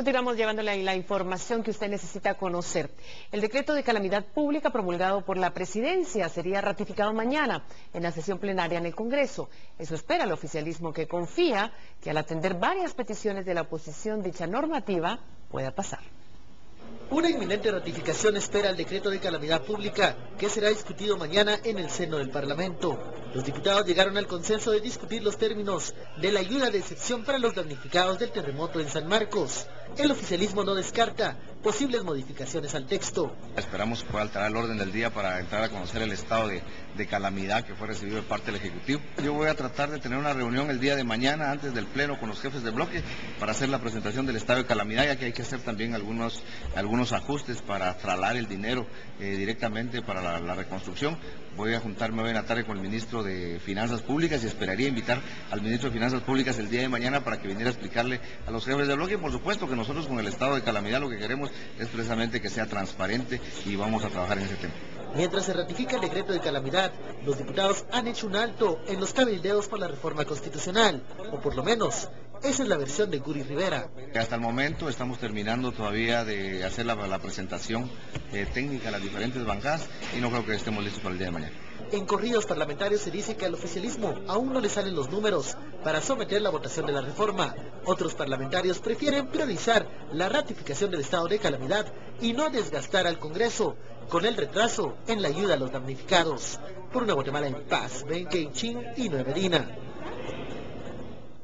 Continuamos llevándole la información que usted necesita conocer. El decreto de calamidad pública promulgado por la presidencia sería ratificado mañana en la sesión plenaria en el Congreso. Eso espera el oficialismo que confía que al atender varias peticiones de la oposición dicha normativa pueda pasar. Una inminente ratificación espera el decreto de calamidad pública que será discutido mañana en el seno del Parlamento. Los diputados llegaron al consenso de discutir los términos de la ayuda de excepción para los damnificados del terremoto en San Marcos. El oficialismo no descarta posibles modificaciones al texto. Esperamos que pueda alterar el orden del día para entrar a conocer el estado de, calamidad que fue recibido de parte del Ejecutivo. Yo voy a tratar de tener una reunión el día de mañana antes del Pleno con los jefes de bloque para hacer la presentación del estado de calamidad, ya que hay que hacer también algunos, algunos ajustes para tralar el dinero eh, directamente para la, reconstrucción. Voy a juntarme hoy en la tarde con el ministro de Finanzas Públicas y esperaría invitar al ministro de Finanzas Públicas el día de mañana para que viniera a explicarle a los jefes de bloque. Por supuesto que nosotros con el estado de calamidad lo que queremos es precisamente que sea transparente y vamos a trabajar en ese tema. Mientras se ratifica el decreto de calamidad, los diputados han hecho un alto en los cabildeos por la reforma constitucional, o por lo menos esa es la versión de Guri Rivera. Hasta el momento estamos terminando todavía de hacer la, presentación eh, técnica a las diferentes bancadas y no creo que estemos listos para el día de mañana. En corridos parlamentarios se dice que al oficialismo aún no le salen los números para someter la votación de la reforma. Otros parlamentarios prefieren priorizar la ratificación del estado de calamidad y no desgastar al Congreso con el retraso en la ayuda a los damnificados. Por una Guatemala en paz, Ben Chin y Nueva Medina.